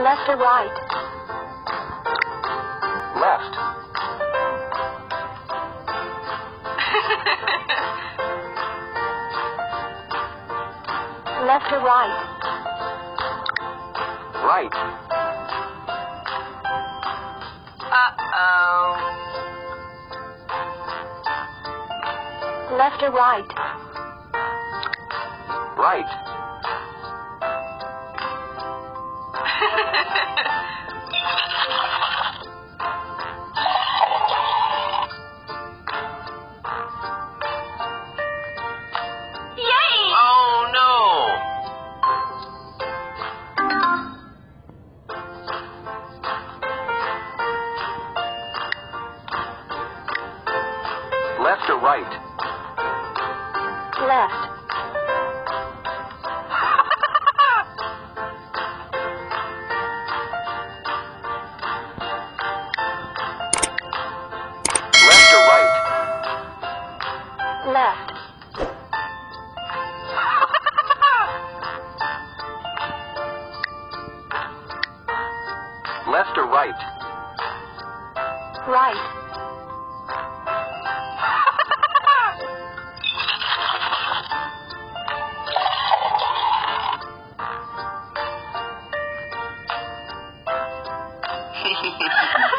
Left or right? Left. Left or right? Right. Uh-oh. Left or right? Right. Oh, Left or right? Left. Left left. left or right? Right. Ha ha ha.